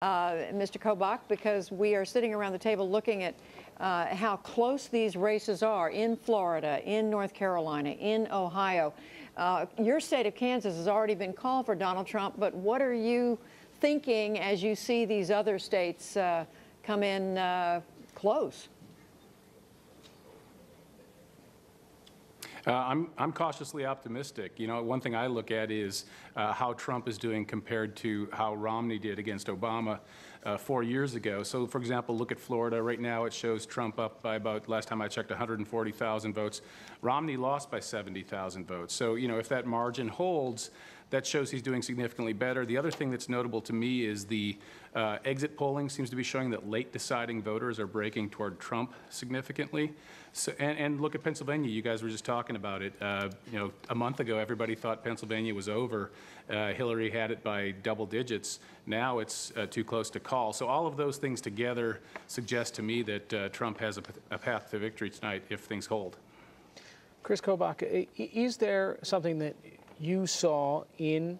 uh, Mr. Kobach, because we are sitting around the table looking at uh, how close these races are in Florida, in North Carolina, in Ohio. Uh, your state of Kansas has already been called for Donald Trump, but what are you thinking as you see these other states uh, come in uh, close? Uh, I'm, I'm cautiously optimistic. You know, one thing I look at is uh, how Trump is doing compared to how Romney did against Obama uh, four years ago. So, for example, look at Florida. Right now, it shows Trump up by about, last time I checked, 140,000 votes. Romney lost by 70,000 votes. So, you know, if that margin holds, that shows he's doing significantly better. The other thing that's notable to me is the uh, exit polling seems to be showing that late deciding voters are breaking toward Trump significantly. So, and, and look at Pennsylvania. You guys were just talking about it. Uh, you know, a month ago, everybody thought Pennsylvania was over. Uh, Hillary had it by double digits. Now it's uh, too close to call. So all of those things together suggest to me that uh, Trump has a, a path to victory tonight if things hold. Kris Kobach, is there something that you saw in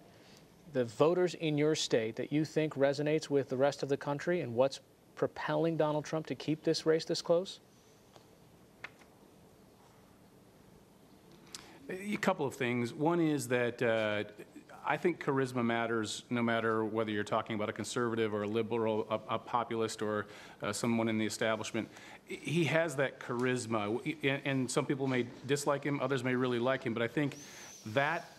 the voters in your state that you think resonates with the rest of the country and what's propelling Donald Trump to keep this race this close? A couple of things. One is that uh, I think charisma matters no matter whether you're talking about a conservative or a liberal, a, a populist, or uh, someone in the establishment. He has that charisma, and, and some people may dislike him, others may really like him, but I think that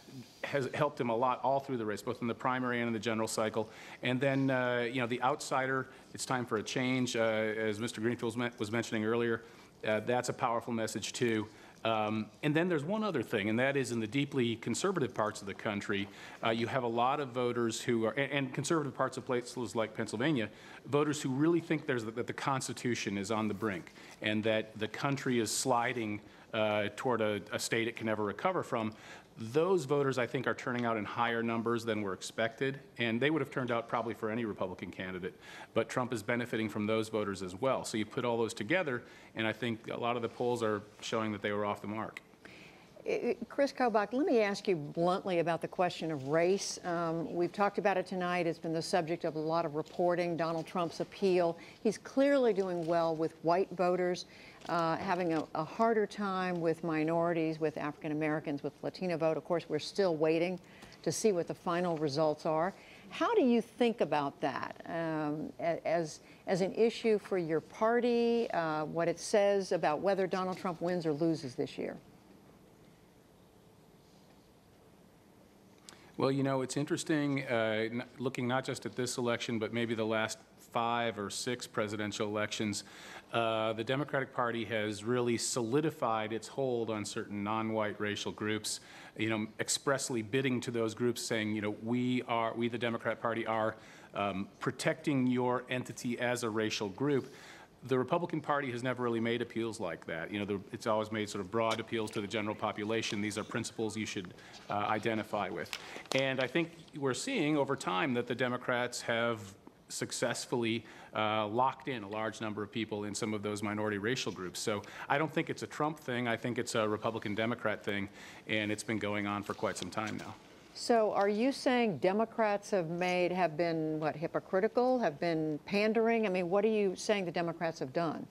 has helped him a lot all through the race, both in the primary and in the general cycle. And then, uh, you know, the outsider, it's time for a change, uh, as Mr. Greenfield was mentioning earlier. Uh, that's a powerful message, too. Um, and then there's one other thing, and that is in the deeply conservative parts of the country, uh, you have a lot of voters who are, and, and, conservative parts of places like Pennsylvania, voters who really think there's, that the Constitution is on the brink and that the country is sliding uh, toward a, a, state it can never recover from. Those voters, I think, are turning out in higher numbers than were expected, and they would have turned out probably for any Republican candidate. But Trump is benefiting from those voters as well. So you put all those together, and I think a lot of the polls are showing that they were off the mark. Kris Kobach, let me ask you bluntly about the question of race. Um, we've talked about it tonight. It's been the subject of a lot of reporting, Donald Trump's appeal. He's clearly doing well with white voters, uh, having a, a, harder time with minorities, with African Americans, with Latino vote. Of course, we're still waiting to see what the final results are. How do you think about that um, as, as an issue for your party, uh, what it says about whether Donald Trump wins or loses this year? Well, you know, it's interesting uh, looking not just at this election, but maybe the last five or six presidential elections. Uh, the Democratic Party has really solidified its hold on certain non-white racial groups, you know, expressly bidding to those groups saying, you know, we are, we the Democrat Party are um, protecting your entity as a racial group the Republican Party has never really made appeals like that. You know, the, it's always made sort of broad appeals to the general population. These are principles you should uh, identify with. And I think we're seeing over time that the Democrats have successfully uh, locked in a large number of people in some of those minority racial groups. So I don't think it's a Trump thing. I think it's a Republican Democrat thing, and it's been going on for quite some time now. So are you saying Democrats have made, have been, what, hypocritical, have been pandering? I mean, what are you saying the Democrats have done?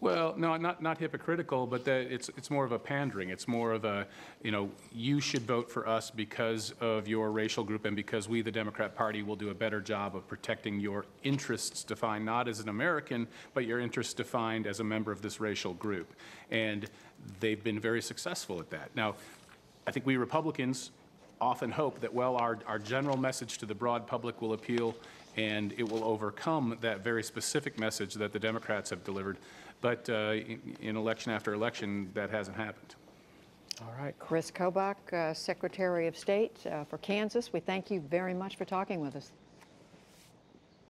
Well, no, not, not hypocritical, but that it's, it's more of a pandering. It's more of a, you know, you should vote for us because of your racial group and because we, the Democrat Party, will do a better job of protecting your interests defined not as an American, but your interests defined as a member of this racial group. And they've been very successful at that. Now, I think we Republicans often hope that, well, our, our general message to the broad public will appeal and it will overcome that very specific message that the Democrats have delivered. But uh, in, in, election after election, that hasn't happened. All right. Kris Kobach, uh, Secretary of State uh, for Kansas, we thank you very much for talking with us.